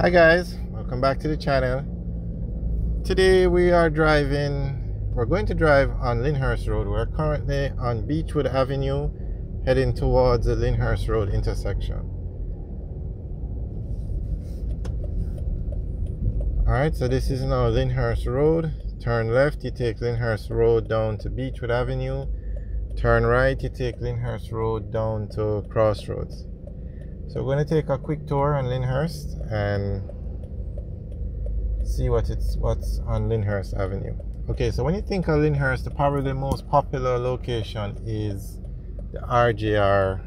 Hi guys, welcome back to the channel. Today we are driving, we're going to drive on Lyndhurst Road. We're currently on Beechwood Avenue heading towards the Lyndhurst Road intersection. Alright, so this is now Lyndhurst Road. Turn left, you take Lyndhurst Road down to Beechwood Avenue. Turn right, you take Lyndhurst Road down to Crossroads. So we're going to take a quick tour on Lyndhurst and see what it's what's on Lyndhurst Avenue. Okay, so when you think of Lyndhurst, the probably the most popular location is the RJR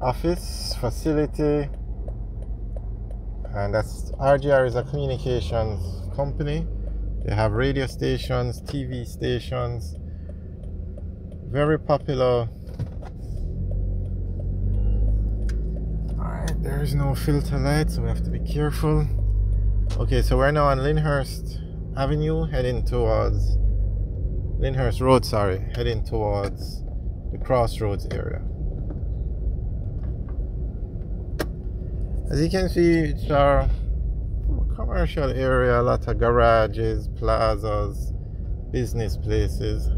office facility, and that's RJR is a communications company. They have radio stations, TV stations, very popular there is no filter light so we have to be careful. Okay so we're now on Lyndhurst Avenue heading towards Lyndhurst Road sorry heading towards the crossroads area. As you can see it's a commercial area a lot of garages plazas business places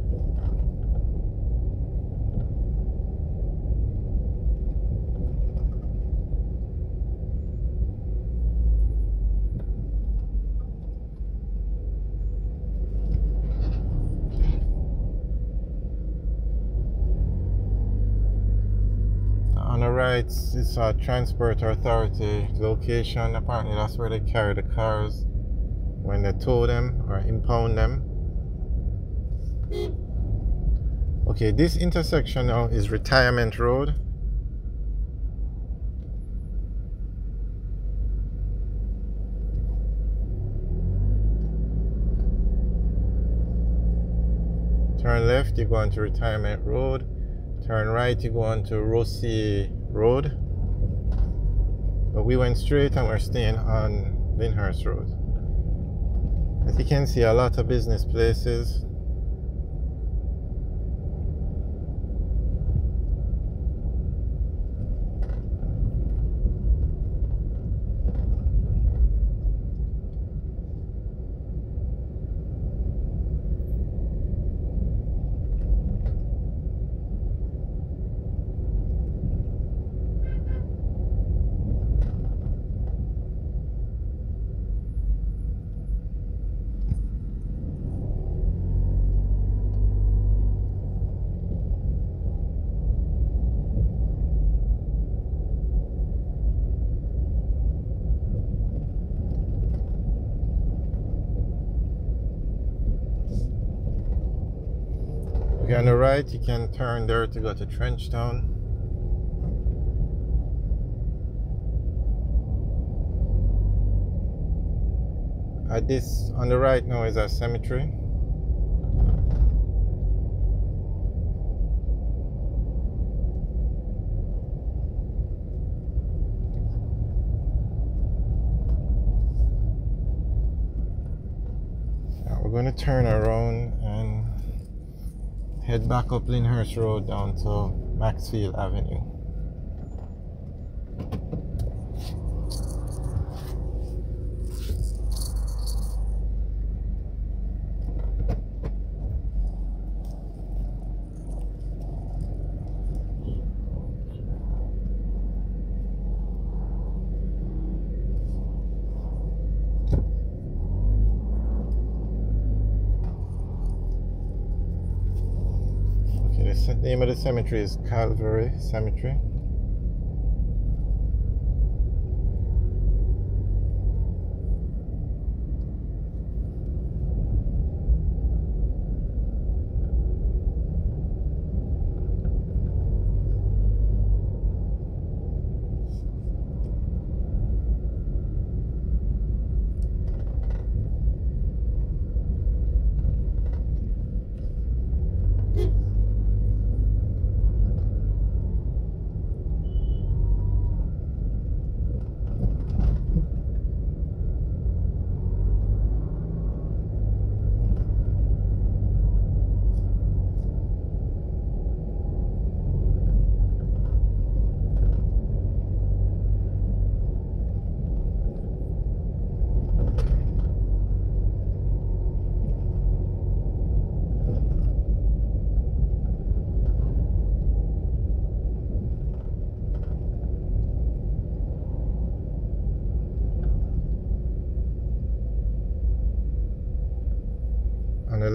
right, it's a transport authority location. Apparently, that's where they carry the cars when they tow them or impound them. Okay, this intersection now is Retirement Road. Turn left, you go onto Retirement Road. Turn right, you go onto Rossi Road. But we went straight and we're staying on Lyndhurst Road. As you can see, a lot of business places, On the right, you can turn there to go to Trenchtown. At this, on the right now is a cemetery. Now we're going to turn around and head back up Lyndhurst Road down to Maxfield Avenue. The name of the cemetery is Calvary Cemetery.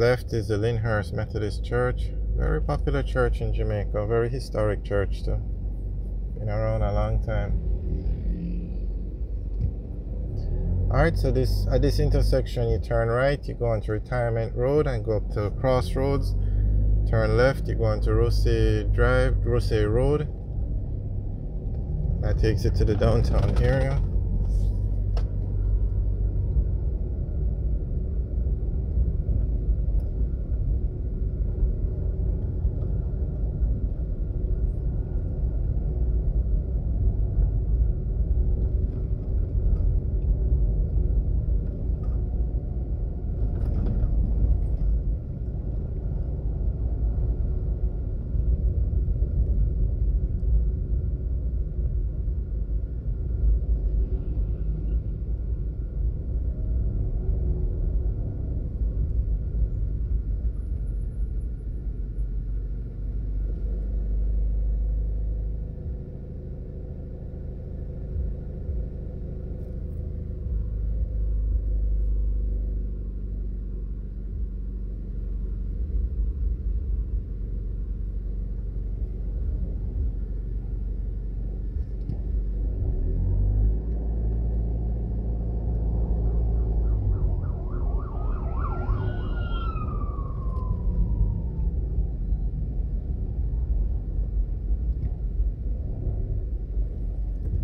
Left is the Lyndhurst Methodist Church. Very popular church in Jamaica, very historic church too. Been around a long time. Alright, so this at this intersection you turn right, you go onto Retirement Road and go up to Crossroads. Turn left, you go onto Rose Drive, Rose Road. That takes you to the downtown area.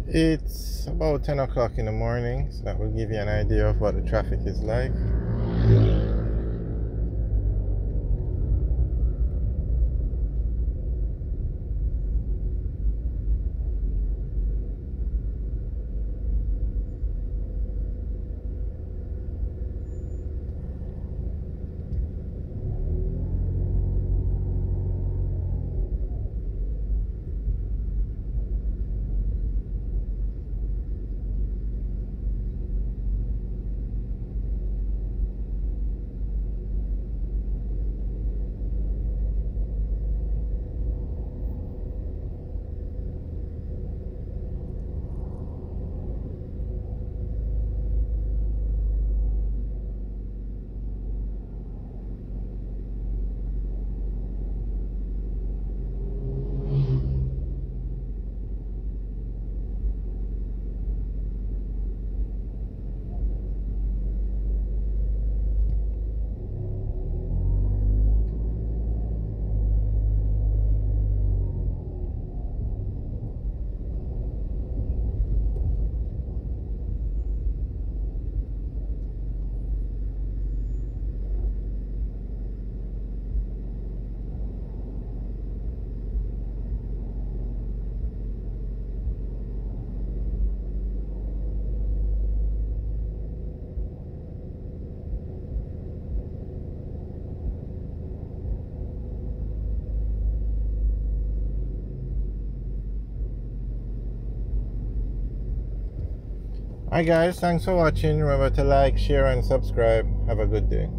It's about 10 o'clock in the morning, so that will give you an idea of what the traffic is like. Hi guys, thanks for watching. Remember to like, share and subscribe. Have a good day.